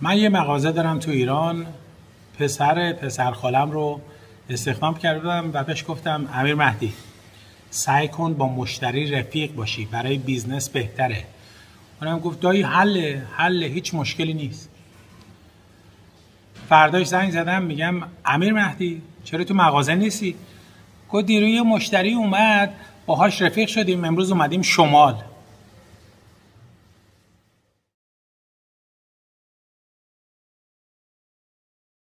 من یه مغازه دارم تو ایران. پسر پسر خالم رو استخدام کردم و بهش گفتم امیر مهدی سعی کن با مشتری رفیق باشی برای business بهتره. اونم گفت دایی حله حله هیچ مشکلی نیست. فرداش زنگ زدم میگم امیر مهدی چرا تو مغازه نیستی؟ گفت دیروز یه مشتری اومد باهاش رفیق شدیم امروز اومدیم شمال.